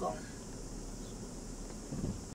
gone.